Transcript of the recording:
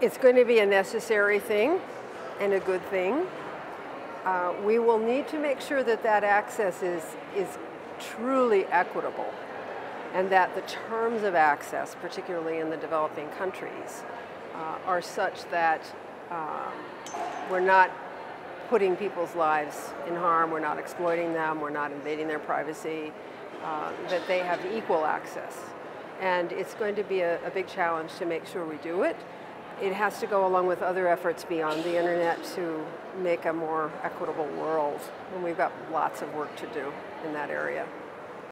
It's going to be a necessary thing and a good thing. Uh, we will need to make sure that that access is, is truly equitable and that the terms of access, particularly in the developing countries, uh, are such that uh, we're not putting people's lives in harm, we're not exploiting them, we're not invading their privacy, uh, that they have equal access. And it's going to be a, a big challenge to make sure we do it. It has to go along with other efforts beyond the internet to make a more equitable world. And we've got lots of work to do in that area.